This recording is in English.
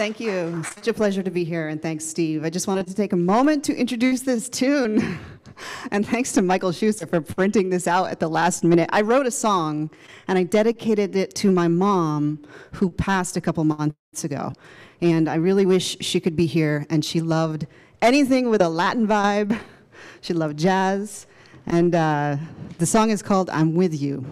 Thank you. Such a pleasure to be here, and thanks, Steve. I just wanted to take a moment to introduce this tune. And thanks to Michael Schuster for printing this out at the last minute. I wrote a song and I dedicated it to my mom who passed a couple months ago. And I really wish she could be here. And she loved anything with a Latin vibe, she loved jazz. And uh, the song is called I'm With You.